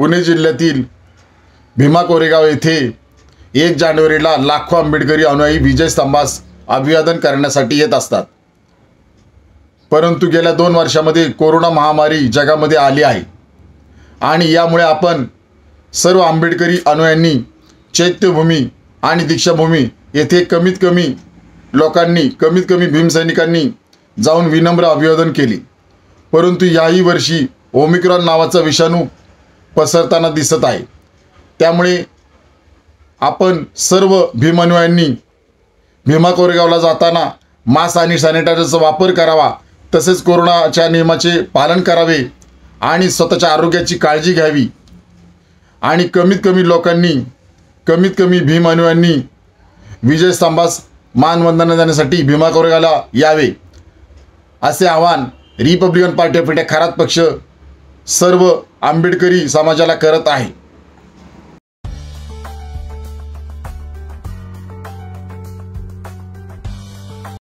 पुणे जिल्ह्यातील भीमा कोरेगाव येथे एक जानेवारीला लाखो आंबेडकरी अनुयायी विजय स्तंभास अभिवादन करण्यासाठी येत असतात. परंतु गेल्या दोन वर्षामध्ये कोरोना महामारी जगामध्ये आली आहे. आणि यामुळे आपण सर्व आंबेडकरी अनुयांनी चैत्यभूमी आणि दीक्षाभूमी येथे कमीत कमी लोकांनी कमीत कमी भीमसैनिकांनी जाऊन विनम्र अभिवादन केले. परंतु याही वर्षी ओमिक्रॉन नावाचा विषाणू पसरताना दिसत आहे. त्यामुळे आपण सर्व भीम भीमा कोरेगावला जाताना मास्क आणि सॅनिटायझरचा वापर करावा तसेच कोरोनाच्या नियमाचे पालन करावे आणि स्वतःच्या आरोग्याची काळजी घ्यावी. आणि कमीत कमी लोकांनी कमीत कमी भीम अनुयांनी विजय स्तंभास मानवंदना देण्यासाठी भीमा कोरेगावला यावे. असे आवाहन Republican Party of India Kharat पक्ष सर्व आंबेडकरी समाजाला करत आहे.